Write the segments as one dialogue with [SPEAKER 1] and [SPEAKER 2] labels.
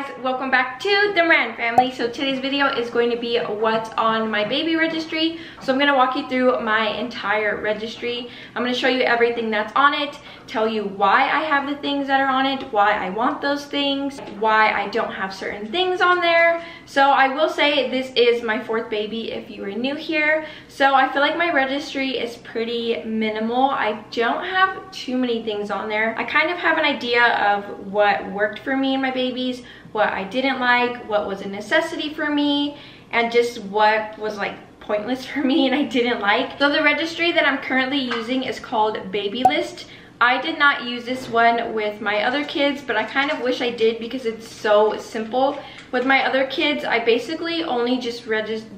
[SPEAKER 1] guys, welcome back to the Moran family. So today's video is going to be what's on my baby registry. So I'm going to walk you through my entire registry. I'm going to show you everything that's on it, tell you why I have the things that are on it, why I want those things, why I don't have certain things on there. So I will say this is my fourth baby if you are new here. So I feel like my registry is pretty minimal. I don't have too many things on there. I kind of have an idea of what worked for me and my babies, what I didn't like, what was a necessity for me, and just what was like pointless for me and I didn't like. So the registry that I'm currently using is called Babylist. I did not use this one with my other kids, but I kind of wish I did because it's so simple. With my other kids, I basically only just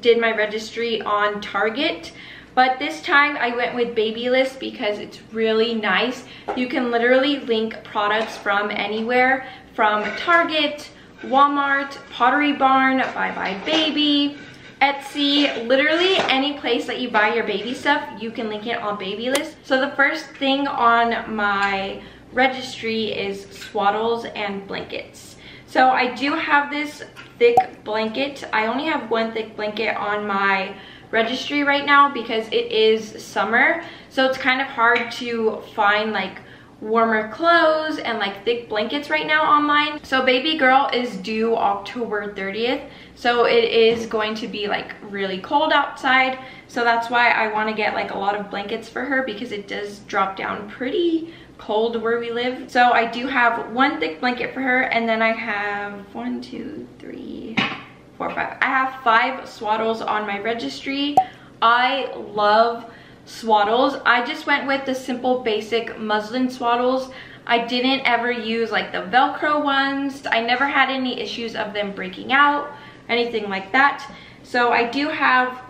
[SPEAKER 1] did my registry on Target. But this time I went with Babylist because it's really nice. You can literally link products from anywhere, from Target, Walmart, Pottery Barn, Buy Buy Baby, Etsy, literally any place that you buy your baby stuff, you can link it on Babylist. So the first thing on my registry is swaddles and blankets. So I do have this thick blanket. I only have one thick blanket on my registry right now because it is summer. So it's kind of hard to find like warmer clothes and like thick blankets right now online. So baby girl is due October 30th. So it is going to be like really cold outside. So that's why I want to get like a lot of blankets for her because it does drop down pretty cold where we live. So I do have one thick blanket for her and then I have one, two, three, four, five. I have five swaddles on my registry. I love swaddles. I just went with the simple basic muslin swaddles. I didn't ever use like the Velcro ones. I never had any issues of them breaking out, anything like that. So I do have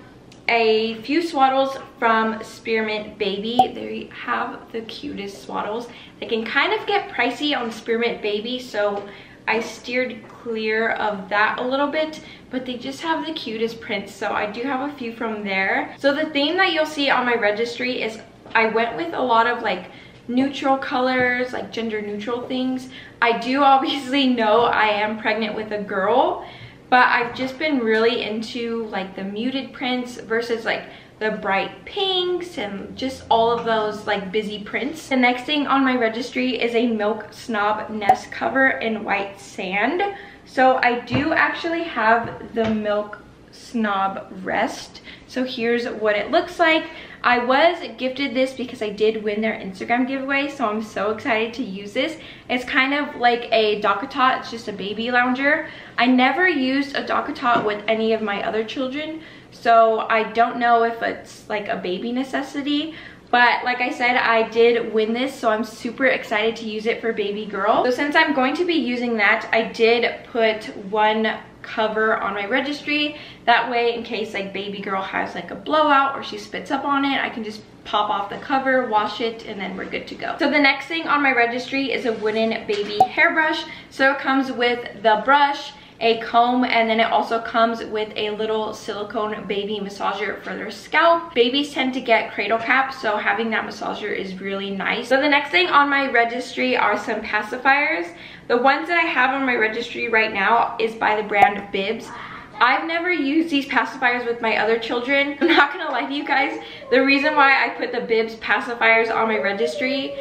[SPEAKER 1] a few swaddles from Spearmint Baby. They have the cutest swaddles. They can kind of get pricey on Spearmint Baby, so I steered clear of that a little bit, but they just have the cutest prints. So I do have a few from there. So the theme that you'll see on my registry is I went with a lot of like neutral colors, like gender neutral things. I do obviously know I am pregnant with a girl, but I've just been really into like the muted prints versus like the bright pinks and just all of those like busy prints. The next thing on my registry is a Milk Snob nest cover in white sand. So I do actually have the Milk Snob Nest. So here's what it looks like. I was gifted this because I did win their Instagram giveaway, so I'm so excited to use this. It's kind of like a DockATot, it's just a baby lounger. I never used a DockATot with any of my other children, so I don't know if it's like a baby necessity, but like I said, I did win this, so I'm super excited to use it for baby girl. So since I'm going to be using that, I did put one cover on my registry. That way, in case like baby girl has like a blowout or she spits up on it, I can just pop off the cover, wash it, and then we're good to go. So the next thing on my registry is a wooden baby hairbrush. So it comes with the brush, a comb and then it also comes with a little silicone baby massager for their scalp. Babies tend to get cradle caps so having that massager is really nice. So the next thing on my registry are some pacifiers. The ones that I have on my registry right now is by the brand Bibs. I've never used these pacifiers with my other children. I'm not gonna lie to you guys. The reason why I put the Bibs pacifiers on my registry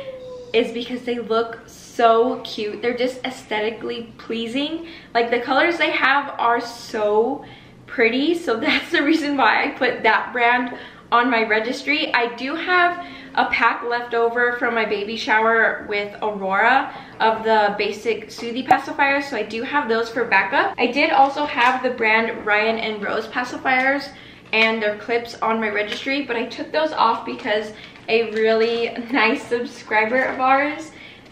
[SPEAKER 1] is because they look cute. They're just aesthetically pleasing. Like the colors they have are so pretty. So that's the reason why I put that brand on my registry. I do have a pack left over from my baby shower with Aurora of the basic Soothie pacifiers. So I do have those for backup. I did also have the brand Ryan and Rose pacifiers and their clips on my registry, but I took those off because a really nice subscriber of ours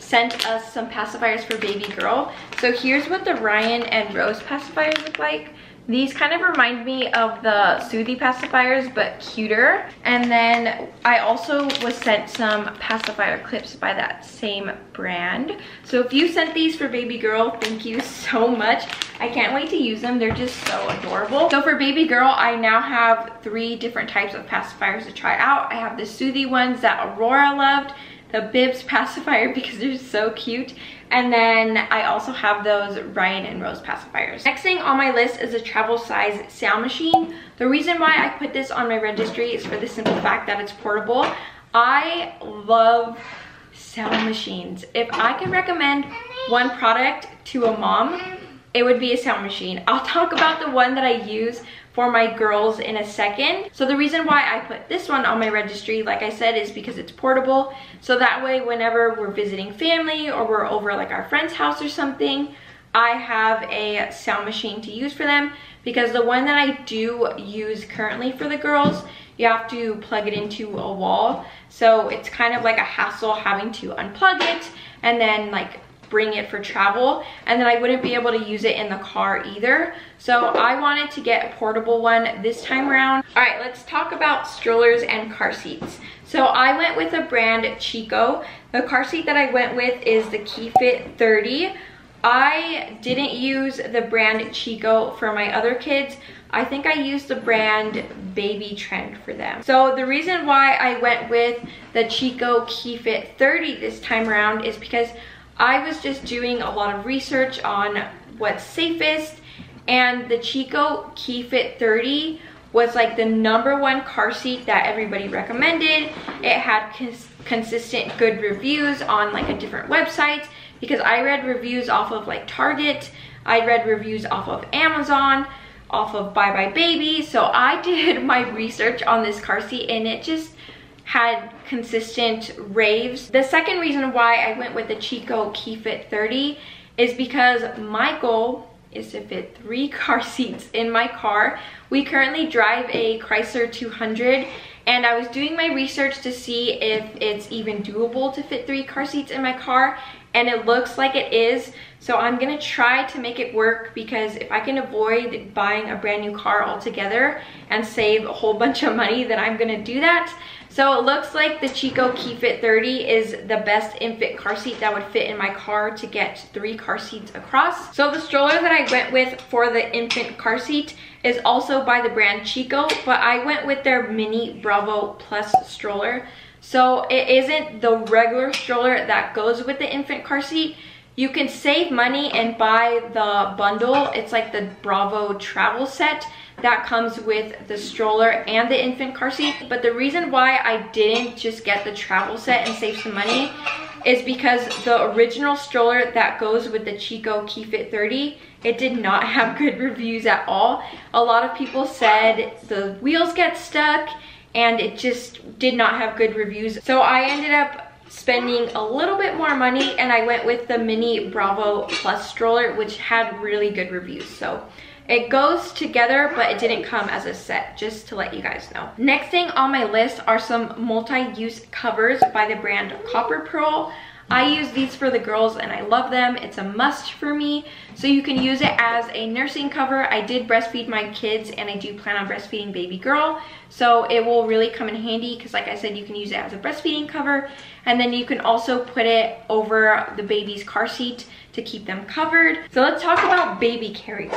[SPEAKER 1] sent us some pacifiers for baby girl. So here's what the Ryan and Rose pacifiers look like. These kind of remind me of the Soothie pacifiers, but cuter. And then I also was sent some pacifier clips by that same brand. So if you sent these for baby girl, thank you so much. I can't wait to use them. They're just so adorable. So for baby girl, I now have three different types of pacifiers to try out. I have the Soothie ones that Aurora loved, the Bibs pacifier because they're so cute. And then I also have those Ryan and Rose pacifiers. Next thing on my list is a travel size sound machine. The reason why I put this on my registry is for the simple fact that it's portable. I love sound machines. If I could recommend one product to a mom, it would be a sound machine. I'll talk about the one that I use for my girls in a second. So the reason why I put this one on my registry, like I said, is because it's portable. So that way, whenever we're visiting family or we're over like our friend's house or something, I have a sound machine to use for them because the one that I do use currently for the girls, you have to plug it into a wall. So it's kind of like a hassle having to unplug it and then like bring it for travel and then I wouldn't be able to use it in the car either. So I wanted to get a portable one this time around. All right, let's talk about strollers and car seats. So I went with a brand Chicco. The car seat that I went with is the KeyFit 30. I didn't use the brand Chicco for my other kids. I think I used the brand Baby Trend for them. So the reason why I went with the Chicco KeyFit 30 this time around is because I was just doing a lot of research on what's safest and the Chicco KeyFit 30 was like the number one car seat that everybody recommended. It had cons consistent good reviews on like a different websites because I read reviews off of like Target, I read reviews off of Amazon, off of Buy Buy Baby. So I did my research on this car seat and it just had consistent raves. The second reason why I went with the Chicco KeyFit 30 is because my goal is to fit three car seats in my car. We currently drive a Chrysler 200 and I was doing my research to see if it's even doable to fit three car seats in my car and it looks like it is. So I'm gonna try to make it work because if I can avoid buying a brand new car altogether and save a whole bunch of money, then I'm gonna do that. So it looks like the Chicco KeyFit 30 is the best infant car seat that would fit in my car to get three car seats across. So the stroller that I went with for the infant car seat is also by the brand Chicco, but I went with their mini Bravo Plus stroller. So it isn't the regular stroller that goes with the infant car seat. You can save money and buy the bundle. It's like the Bravo travel set that comes with the stroller and the infant car seat. But the reason why I didn't just get the travel set and save some money is because the original stroller that goes with the Chicco KeyFit 30, it did not have good reviews at all. A lot of people said the wheels get stuck and it just did not have good reviews. So I ended up spending a little bit more money and I went with the mini Bravo Plus stroller which had really good reviews. So it goes together, but it didn't come as a set, just to let you guys know. Next thing on my list are some multi-use covers by the brand Copper Pearl. I use these for the girls and I love them. It's a must for me. So you can use it as a nursing cover. I did breastfeed my kids and I do plan on breastfeeding baby girl. So it will really come in handy because like I said, you can use it as a breastfeeding cover. And then you can also put it over the baby's car seat to keep them covered. So let's talk about baby carriers.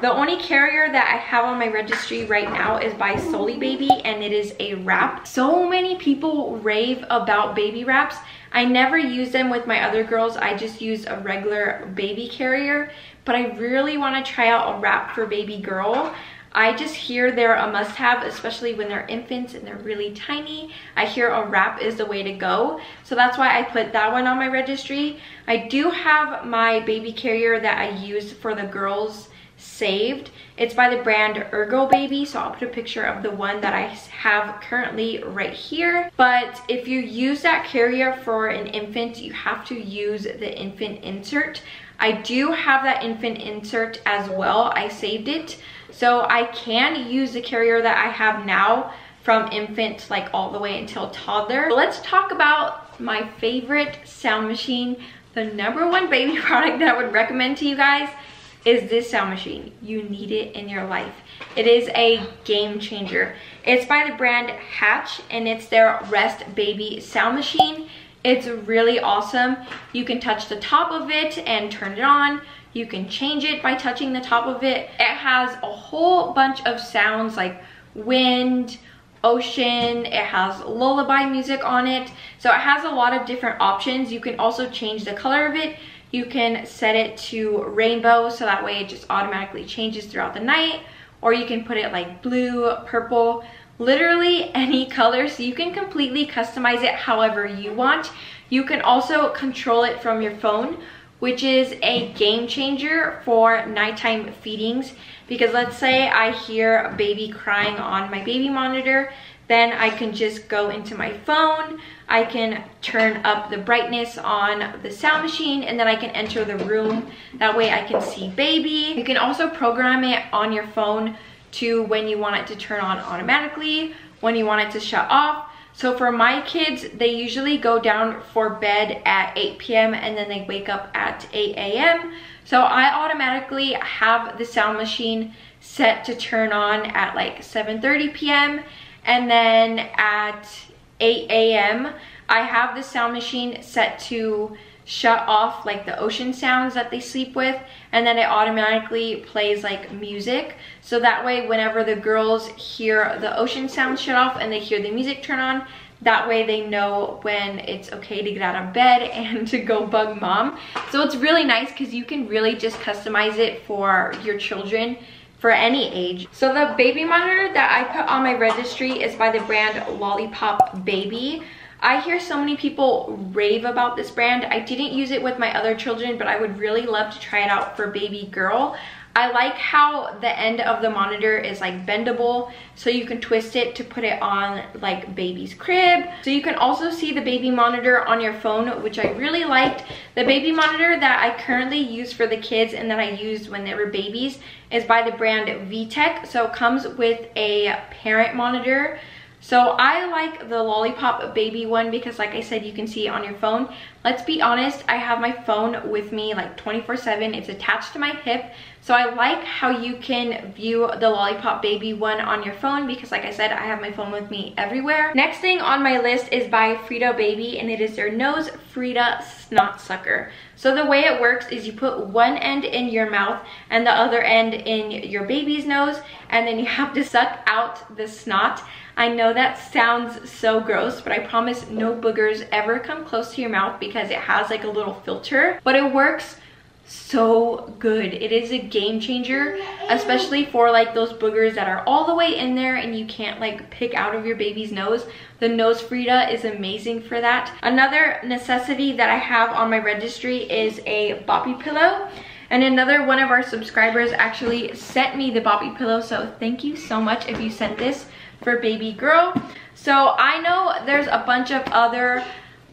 [SPEAKER 1] The only carrier that I have on my registry right now is by Solly Baby and it is a wrap. So many people rave about baby wraps. I never use them with my other girls. I just use a regular baby carrier, but I really wanna try out a wrap for baby girl. I just hear they're a must-have, especially when they're infants and they're really tiny. I hear a wrap is the way to go. So that's why I put that one on my registry. I do have my baby carrier that I use for the girls saved. It's by the brand Ergo Baby, so I'll put a picture of the one that I have currently right here. But if you use that carrier for an infant, you have to use the infant insert. I do have that infant insert as well. I saved it. So I can use the carrier that I have now from infant like all the way until toddler. Let's talk about my favorite sound machine. The number one baby product that I would recommend to you guys is this sound machine. You need it in your life. It is a game changer. It's by the brand Hatch and it's their Rest Baby sound machine. It's really awesome. You can touch the top of it and turn it on. You can change it by touching the top of it. It has a whole bunch of sounds like wind, ocean, it has lullaby music on it. So it has a lot of different options. You can also change the color of it. You can set it to rainbow so that way it just automatically changes throughout the night. Or you can put it like blue, purple, literally any color. So you can completely customize it however you want. You can also control it from your phone which is a game changer for nighttime feedings because let's say I hear a baby crying on my baby monitor then I can just go into my phone, I can turn up the brightness on the sound machine, and then I can enter the room. That way I can see baby. You can also program it on your phone to when you want it to turn on automatically, when you want it to shut off. So for my kids, they usually go down for bed at 8 p.m. and then they wake up at 8 a.m. So I automatically have the sound machine set to turn on at like 7.30 p.m. And then at 8 a.m., I have the sound machine set to shut off like the ocean sounds that they sleep with and then it automatically plays like music so that way whenever the girls hear the ocean sounds shut off and they hear the music turn on that way they know when it's okay to get out of bed and to go bug mom so it's really nice because you can really just customize it for your children for any age. So the baby monitor that I put on my registry is by the brand Lollipop Baby. I hear so many people rave about this brand. I didn't use it with my other children, but I would really love to try it out for baby girl. I like how the end of the monitor is like bendable so you can twist it to put it on like baby's crib. So you can also see the baby monitor on your phone, which I really liked. The baby monitor that I currently use for the kids and that I used when they were babies is by the brand VTech. So it comes with a parent monitor so I like the Lollipop Baby one because like I said, you can see it on your phone. Let's be honest, I have my phone with me like 24 7. It's attached to my hip. So I like how you can view the Lollipop Baby one on your phone because like I said, I have my phone with me everywhere. Next thing on my list is by Frida Baby and it is their Nose Frida Snot Sucker. So the way it works is you put one end in your mouth and the other end in your baby's nose and then you have to suck out the snot I know that sounds so gross, but I promise no boogers ever come close to your mouth because it has like a little filter, but it works so good. It is a game changer, especially for like those boogers that are all the way in there and you can't like pick out of your baby's nose. The Nose Frida is amazing for that. Another necessity that I have on my registry is a boppy pillow. And another one of our subscribers actually sent me the boppy pillow, so thank you so much if you sent this for baby girl. So I know there's a bunch of other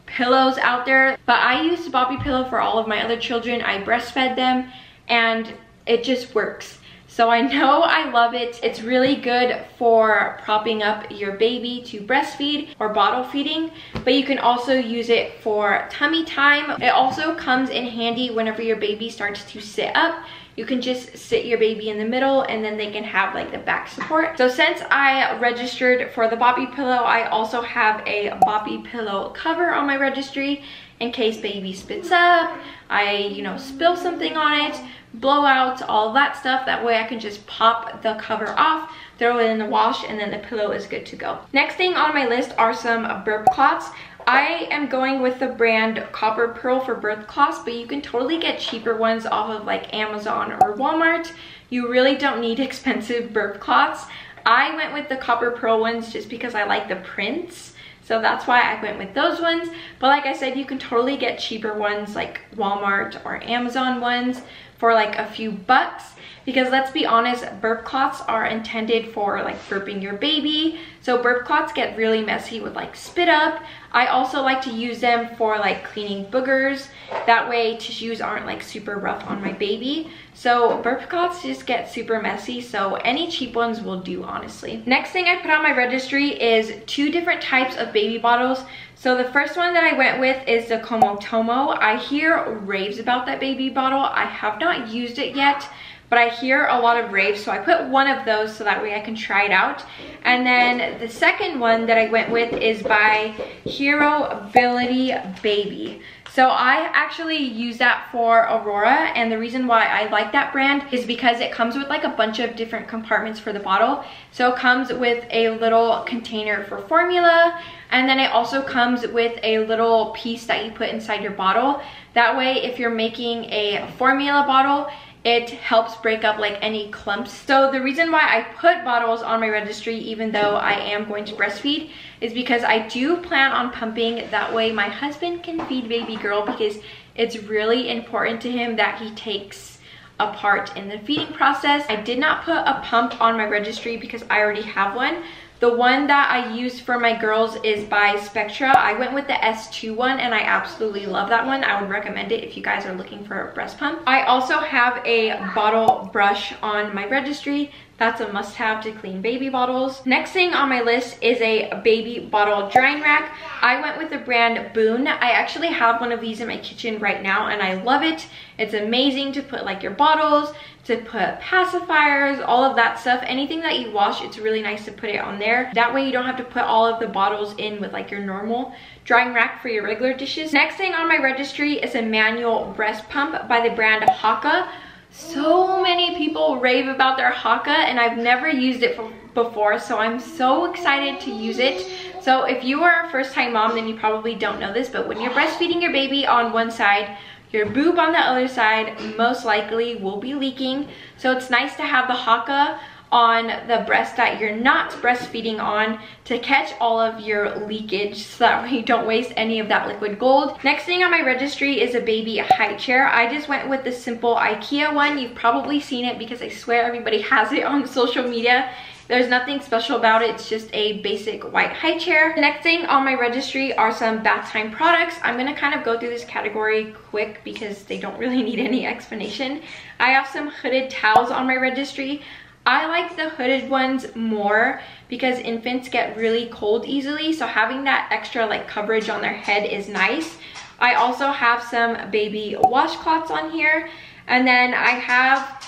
[SPEAKER 1] pillows out there, but I use Boppy Pillow for all of my other children. I breastfed them and it just works. So I know I love it. It's really good for propping up your baby to breastfeed or bottle feeding, but you can also use it for tummy time. It also comes in handy whenever your baby starts to sit up you can just sit your baby in the middle and then they can have like the back support. So since I registered for the Boppy Pillow, I also have a Boppy Pillow cover on my registry in case baby spits up, I, you know, spill something on it, blowouts, all that stuff. That way I can just pop the cover off, throw it in the wash, and then the pillow is good to go. Next thing on my list are some burp cloths. I am going with the brand Copper Pearl for birth cloths, but you can totally get cheaper ones off of like Amazon or Walmart. You really don't need expensive burp cloths. I went with the Copper Pearl ones just because I like the prints. So that's why I went with those ones. But like I said, you can totally get cheaper ones like Walmart or Amazon ones for like a few bucks because let's be honest, burp cloths are intended for like burping your baby. So burp cloths get really messy with like spit up. I also like to use them for like cleaning boogers. That way tissues aren't like super rough on my baby. So burp cloths just get super messy. So any cheap ones will do honestly. Next thing I put on my registry is two different types of baby bottles. So the first one that I went with is the Comotomo. I hear raves about that baby bottle. I have not used it yet but I hear a lot of raves, so I put one of those so that way I can try it out. And then the second one that I went with is by Hero Ability Baby. So I actually use that for Aurora and the reason why I like that brand is because it comes with like a bunch of different compartments for the bottle. So it comes with a little container for formula and then it also comes with a little piece that you put inside your bottle. That way if you're making a formula bottle, it helps break up like any clumps. So the reason why I put bottles on my registry even though I am going to breastfeed is because I do plan on pumping. That way my husband can feed baby girl because it's really important to him that he takes a part in the feeding process. I did not put a pump on my registry because I already have one. The one that I use for my girls is by Spectra. I went with the S2 one and I absolutely love that one. I would recommend it if you guys are looking for a breast pump. I also have a bottle brush on my registry. That's a must have to clean baby bottles. Next thing on my list is a baby bottle drying rack. I went with the brand Boon. I actually have one of these in my kitchen right now and I love it. It's amazing to put like your bottles, to put pacifiers, all of that stuff. Anything that you wash, it's really nice to put it on there. That way you don't have to put all of the bottles in with like your normal drying rack for your regular dishes. Next thing on my registry is a manual breast pump by the brand Haakaa. So many people rave about their Haakaa and I've never used it before so I'm so excited to use it. So if you are a first time mom then you probably don't know this but when you're breastfeeding your baby on one side your boob on the other side most likely will be leaking. So it's nice to have the Haakaa on the breast that you're not breastfeeding on to catch all of your leakage so that way you don't waste any of that liquid gold. Next thing on my registry is a baby high chair. I just went with the simple Ikea one. You've probably seen it because I swear everybody has it on social media. There's nothing special about it. It's just a basic white high chair. The next thing on my registry are some bath time products. I'm going to kind of go through this category quick because they don't really need any explanation. I have some hooded towels on my registry. I like the hooded ones more because infants get really cold easily. So having that extra like coverage on their head is nice. I also have some baby washcloths on here. And then I have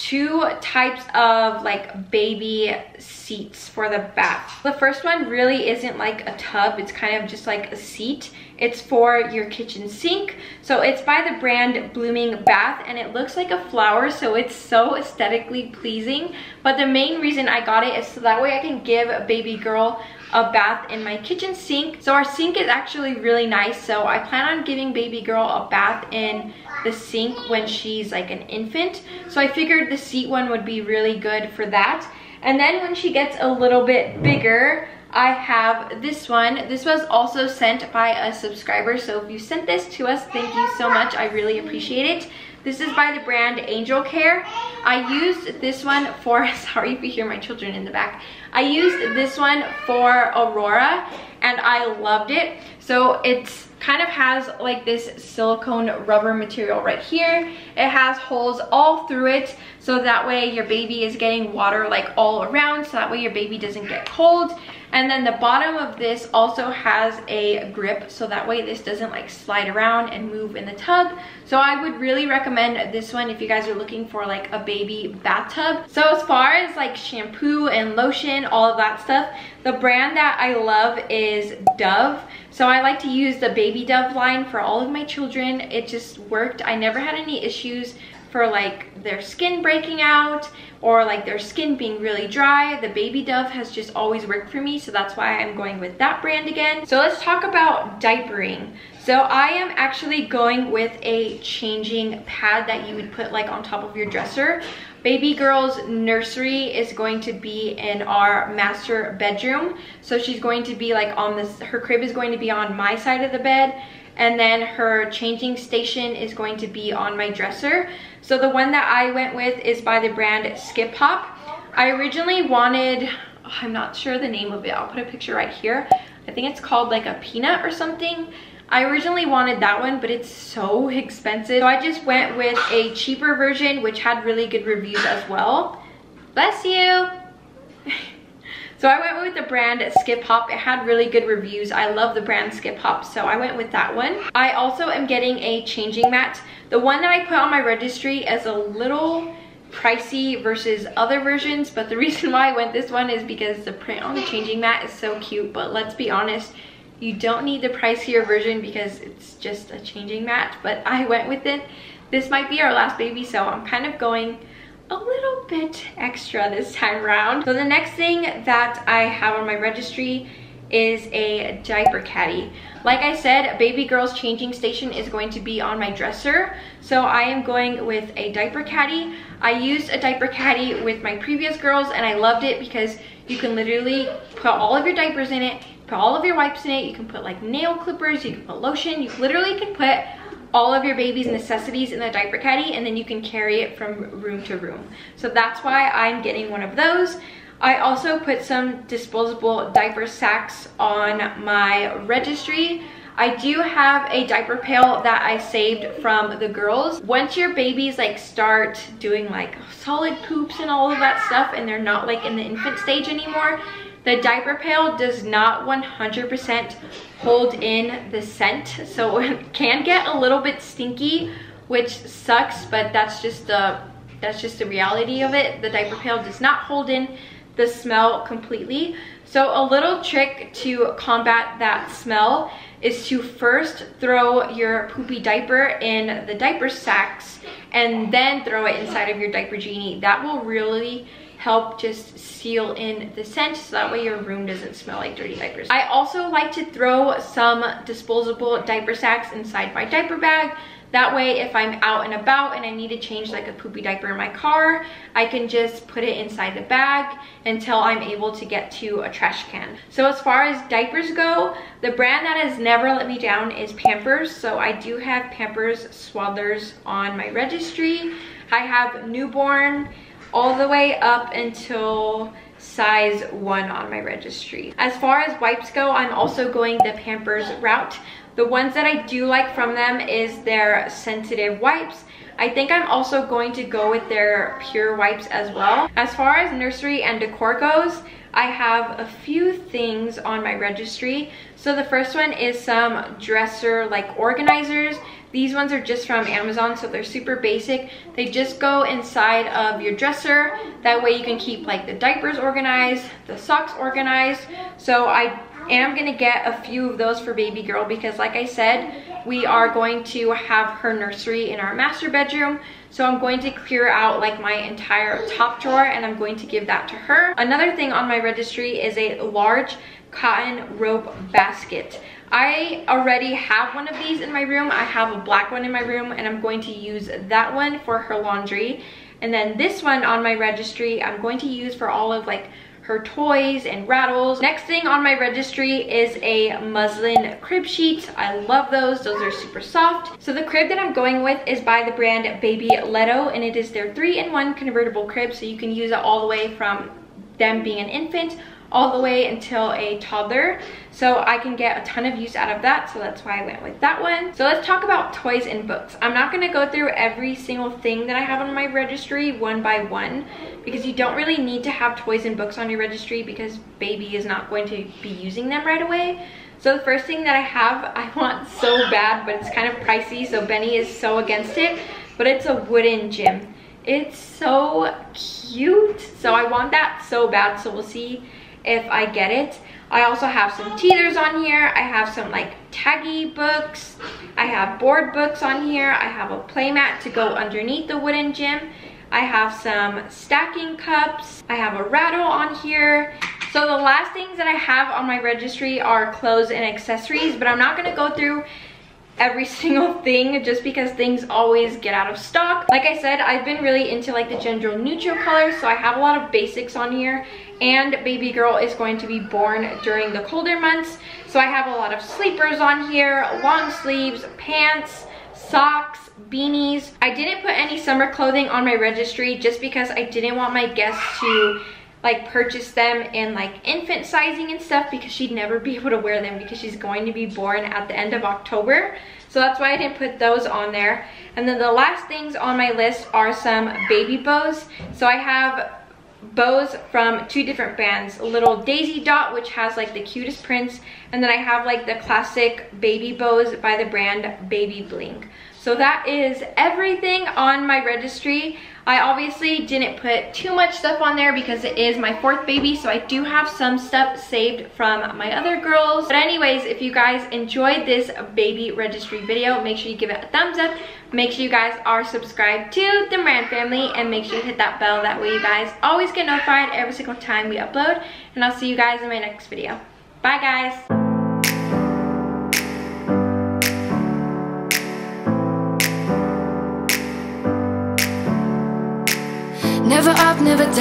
[SPEAKER 1] two types of like baby seats for the bath. The first one really isn't like a tub. It's kind of just like a seat. It's for your kitchen sink. So it's by the brand Blooming Bath and it looks like a flower so it's so aesthetically pleasing. But the main reason I got it is so that way I can give baby girl a bath in my kitchen sink. So our sink is actually really nice. So I plan on giving baby girl a bath in the sink when she's like an infant. So I figured the seat one would be really good for that. And then when she gets a little bit bigger, I have this one. This was also sent by a subscriber. So if you sent this to us, thank you so much. I really appreciate it. This is by the brand Angel Care. I used this one for, sorry if you hear my children in the back. I used this one for Aurora and I loved it. So it's kind of has like this silicone rubber material right here. It has holes all through it so that way your baby is getting water like all around so that way your baby doesn't get cold. And then the bottom of this also has a grip so that way this doesn't like slide around and move in the tub. So I would really recommend this one if you guys are looking for like a baby bathtub. So as far as like shampoo and lotion, all of that stuff, the brand that I love is Dove. So I like to use the Baby Dove line for all of my children. It just worked. I never had any issues for like their skin breaking out or like their skin being really dry. The Baby Dove has just always worked for me, so that's why I'm going with that brand again. So let's talk about diapering. So I am actually going with a changing pad that you would put like on top of your dresser. Baby girl's nursery is going to be in our master bedroom. So she's going to be like on this, her crib is going to be on my side of the bed and then her changing station is going to be on my dresser. So the one that I went with is by the brand Skip Hop. I originally wanted, oh, I'm not sure the name of it. I'll put a picture right here. I think it's called like a peanut or something. I originally wanted that one, but it's so expensive. So I just went with a cheaper version, which had really good reviews as well. Bless you. So I went with the brand Skip Hop. It had really good reviews. I love the brand Skip Hop, so I went with that one. I also am getting a changing mat. The one that I put on my registry is a little pricey versus other versions but the reason why I went this one is because the print on the changing mat is so cute but let's be honest you don't need the pricier version because it's just a changing mat but I went with it this might be our last baby so I'm kind of going a little bit extra this time around so the next thing that I have on my registry is a diaper caddy. Like I said, baby girl's changing station is going to be on my dresser. So I am going with a diaper caddy. I used a diaper caddy with my previous girls and I loved it because you can literally put all of your diapers in it, put all of your wipes in it. You can put like nail clippers, you can put lotion. You literally can put all of your baby's necessities in the diaper caddy and then you can carry it from room to room. So that's why I'm getting one of those. I also put some disposable diaper sacks on my registry. I do have a diaper pail that I saved from the girls. Once your babies like start doing like solid poops and all of that stuff and they're not like in the infant stage anymore, the diaper pail does not 100% hold in the scent. So it can get a little bit stinky, which sucks, but that's just the that's just the reality of it. The diaper pail does not hold in the smell completely. So a little trick to combat that smell is to first throw your poopy diaper in the diaper sacks and then throw it inside of your diaper genie. That will really help just seal in the scent so that way your room doesn't smell like dirty diapers. I also like to throw some disposable diaper sacks inside my diaper bag that way, if I'm out and about and I need to change like a poopy diaper in my car, I can just put it inside the bag until I'm able to get to a trash can. So as far as diapers go, the brand that has never let me down is Pampers. So I do have Pampers Swaddlers on my registry. I have newborn all the way up until size one on my registry. As far as wipes go, I'm also going the Pampers route. The ones that I do like from them is their sensitive wipes. I think I'm also going to go with their pure wipes as well. As far as nursery and decor goes, I have a few things on my registry. So the first one is some dresser like organizers. These ones are just from Amazon, so they're super basic. They just go inside of your dresser. That way you can keep like the diapers organized, the socks organized. So I am to get a few of those for baby girl because like I said, we are going to have her nursery in our master bedroom. So I'm going to clear out like my entire top drawer and I'm going to give that to her. Another thing on my registry is a large cotton rope basket. I already have one of these in my room. I have a black one in my room and I'm going to use that one for her laundry. And then this one on my registry, I'm going to use for all of like her toys and rattles. Next thing on my registry is a muslin crib sheet. I love those. Those are super soft. So the crib that I'm going with is by the brand Baby Leto and it is their 3-in-1 convertible crib so you can use it all the way from them being an infant all the way until a toddler. So I can get a ton of use out of that. So that's why I went with that one. So let's talk about toys and books. I'm not gonna go through every single thing that I have on my registry one by one because you don't really need to have toys and books on your registry because baby is not going to be using them right away. So the first thing that I have, I want so bad, but it's kind of pricey. So Benny is so against it, but it's a wooden gym. It's so cute. So I want that so bad. So we'll see if I get it. I also have some teethers on here. I have some like taggy books. I have board books on here. I have a playmat to go underneath the wooden gym. I have some stacking cups. I have a rattle on here. So the last things that I have on my registry are clothes and accessories, but I'm not gonna go through every single thing just because things always get out of stock. Like I said, I've been really into like the gender neutral colors, so I have a lot of basics on here and baby girl is going to be born during the colder months. So I have a lot of sleepers on here, long sleeves, pants, socks, beanies. I didn't put any summer clothing on my registry just because I didn't want my guests to like purchase them in like infant sizing and stuff because she'd never be able to wear them because she's going to be born at the end of October. So that's why I didn't put those on there. And then the last things on my list are some baby bows. So I have bows from two different brands. A little Daisy Dot, which has like the cutest prints. And then I have like the classic baby bows by the brand Baby Bling. So that is everything on my registry. I obviously didn't put too much stuff on there because it is my fourth baby, so I do have some stuff saved from my other girls. But anyways, if you guys enjoyed this baby registry video, make sure you give it a thumbs up. Make sure you guys are subscribed to the Moran family and make sure you hit that bell. That way you guys always get notified every single time we upload. And I'll see you guys in my next video. Bye guys.
[SPEAKER 2] Never up, never down